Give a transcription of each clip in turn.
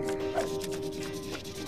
Hmm.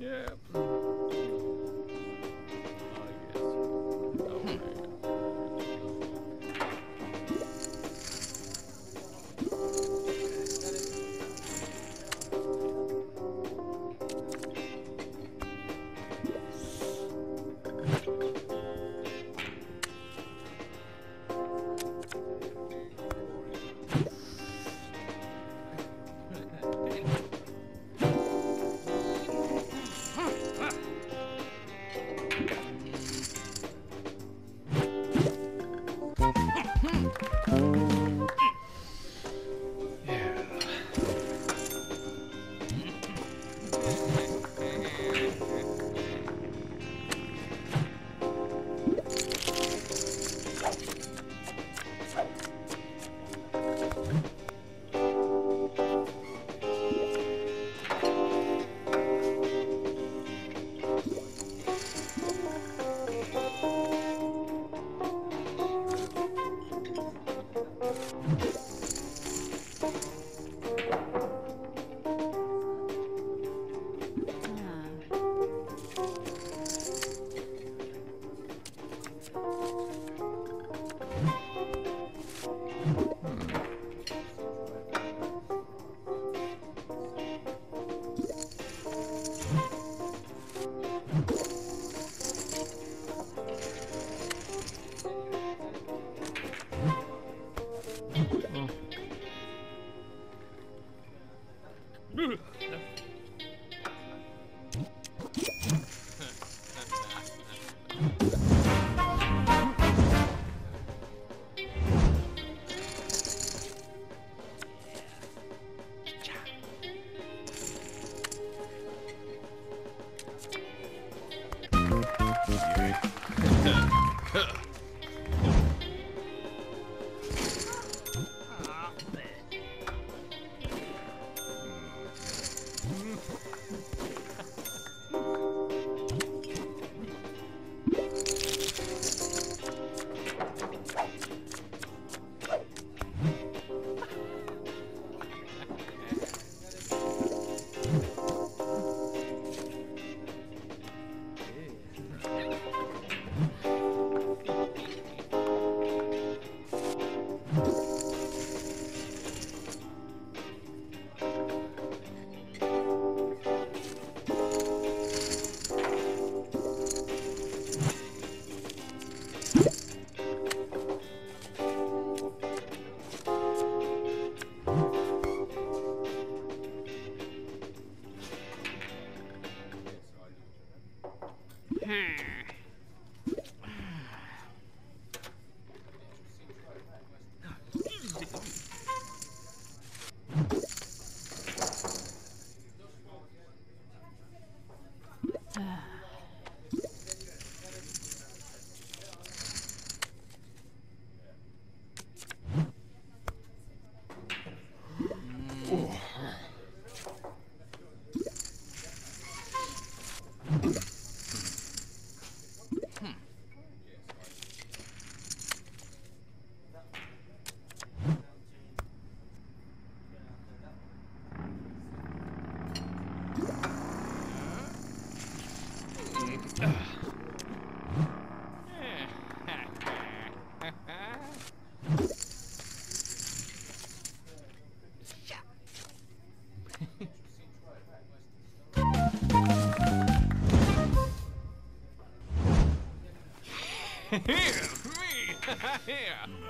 Yeah. Uh. Here, me. Here.